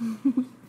Mm-hmm.